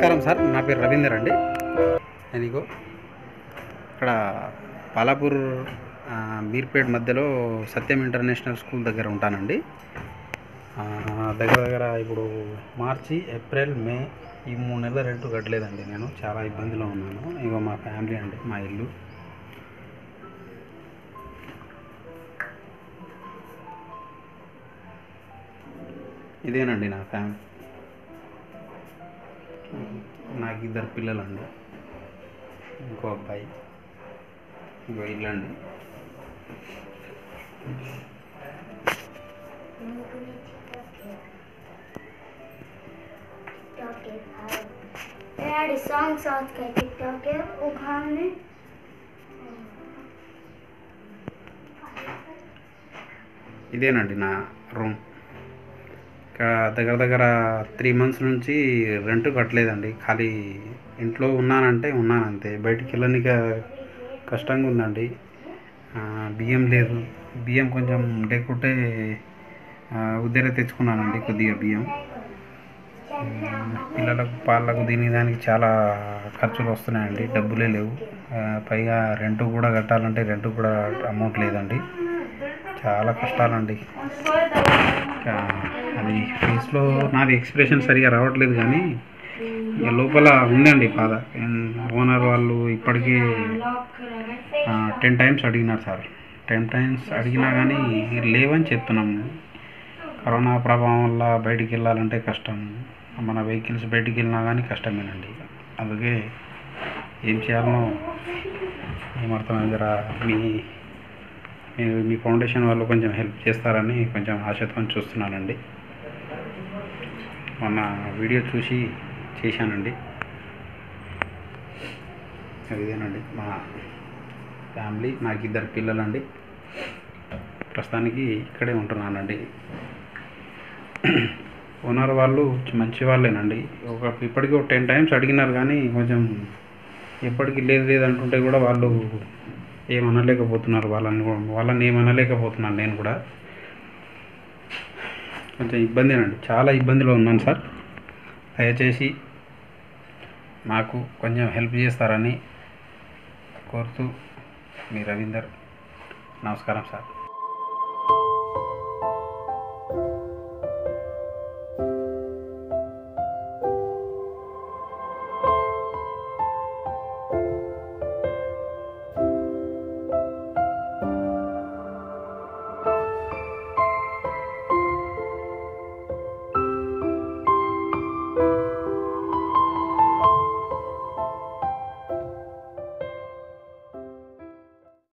నమస్కారం సార్. నా పేరు రవీందర్ అండి. నేను ఇగో ఇక్కడ పాలాపూర్ మీర్పేట్ మధ్యలో సత్యం ఇంటర్నేషనల్ స్కూల్ దగ్గర ఉంటానండి. దగ్గర దగ్గర ఇప్పుడు మార్చి ఏప్రిల్ మే ఈ మూడు నెలల రెంట్ కట్టలేదండి నేను. చాలా ఇబ్బందిలో ఉన్నాను. ఇగో మా ఫ్యామిలీ అండి మా ఇల్లు. ఇదేనండి నా ఫ్యామిలీ. నాకు ఇద్దరు పిల్లలండి ఇంకో అబ్బాయి ఇంకో ఇల్లు అండి यार सॉन्ग साथ का टिकटॉक है वो खाने ఇదేనండి నా రూమ్ ఇక్కడ దగ్గర దగ్గర త్రీ మంత్స్ నుంచి రెంట్ కట్టలేదండి. ఖాళీ ఇంట్లో ఉన్నానంటే ఉన్నాను అంతే బయటికి వెళ్ళనిక కష్టంగా ఉందండి. బియ్యం లేదు. బియ్యం కొంచెం లేకుంటే ఆ, ఉద్దరే తెచ్చుకున్నానండి కొద్దిగా బియ్యం. పిల్లలకు పాలకు దీని దానికి చాలా ఖర్చులు వస్తున్నాయండి. డబ్బులే లేవు. పైగా రెంట్ కూడా కట్టాలంటే రెంట్ కూడా అమౌంట్ లేదండి. చాలా కష్టాలండి. ఇంకా అది ఫేస్లో నాది ఎక్స్ప్రెషన్ సరిగా రావట్లేదు కానీ ఇక లోపల ఉందండి బాధ. ఓనర్ వాళ్ళు ఇప్పటికీ టెన్ టైమ్స్ అడిగినారు సార్. టెన్ టైమ్స్ అడిగినా కానీ లేవని చెప్తున్నాము కరోనా ప్రభావం వల్ల బయటికి వెళ్ళాలంటే కష్టం. మన వెహికల్స్ బయటికి వెళ్ళినా కానీ కష్టమేనండి. అందుకే ఏం చేయాలనో ఏమర్థం జర మీ మీ ఫౌండేషన్ వాళ్ళు కొంచెం హెల్ప్ చేస్తారని కొంచెం ఆశతో చూస్తున్నానండి. మొన్న వీడియో చూసి చేశానండి. ఇదేనండి. మా ఫ్యామిలీ నాకు ఇద్దరు పిల్లలండి. ప్రస్తుతానికి ఇక్కడే ఉంటున్నానండి. ఓనర్ వాళ్ళు మంచి వాళ్ళేనండి. ఒక ఇప్పటికీ ఒక టెన్ టైమ్స్ అడిగినారు కానీ కొంచెం ఎప్పటికీ లేదు లేదు అంటుంటే కూడా వాళ్ళు ఏమనలేకపోతున్నారు వాళ్ళని కూడా- వాళ్ళని ఏమనలేకపోతున్నాను నేను కూడా. కొంచెం ఇబ్బందేనండి చాలా ఇబ్బందిలో ఉన్నాను సార్. దయచేసి మాకు కొంచెం హెల్ప్ చేస్తారని కోరుతూ మీ రవీందర్ నమస్కారం సార్.